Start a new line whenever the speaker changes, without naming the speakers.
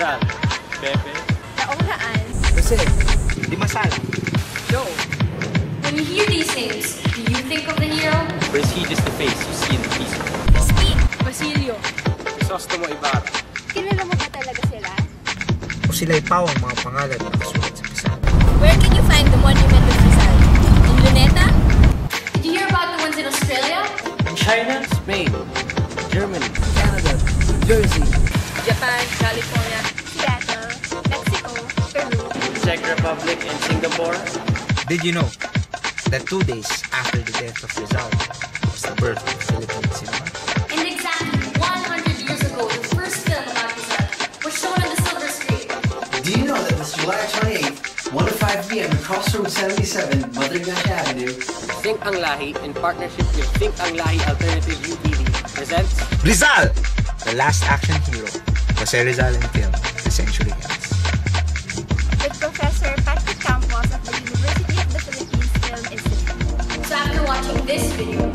Rizal. Pepe.
Laong Laan.
Jose, Dimasalang, Joe,
When you hear these names, do you think of the hero?
Or is he just the face you see in the teaser?
Steve. Basilio.
Crisostomo Ibarra.
Kilala mo ba talaga sila?
o sila'y pawang mga pangalan na nakasulat sa pisana.
Where can you find the Monument of Rizal? In Luneta?
Did you hear about the ones in Australia?
China, Spain, Germany.
Canada, New Jersey,
Japan, California, Seattle, Mexico, Peru.
Czech Republic and Singapore.
Did you know that two days after the death of Rizal was the birth of Philippine cinema?
And exactly 100 years ago, the first film about Rizal was shown on the silver screen.
Do you know that this July 28th, 1 to 5 p.m. across Road 77, Mother Gosh Avenue,
Think Ang Lahi in partnership with Think Ang Lahi Alternative UPD presents
Rizal! The last action hero. Jose the Century Professor Patrick Campos the University of the Philippines Film Institute. So after watching this video,